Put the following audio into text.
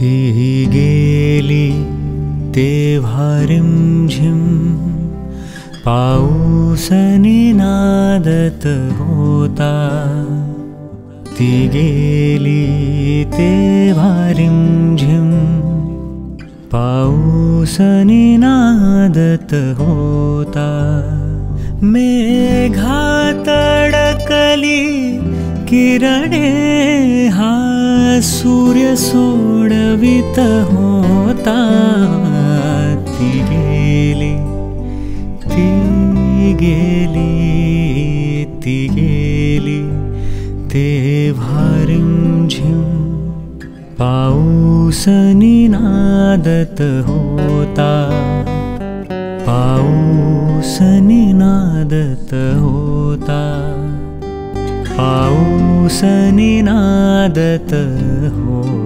ती गेली ी गे वारिं झिम् होता। ती गेली ते वारिं झिं पौसनि होता। मेघातडकली किरणे हा सूर्य सोडवित होता ती गेली ती गेली ती गेली ते भारिं पाऊसनिनादत होता पाऊसनिनादत होता पाऊसनिनादत होता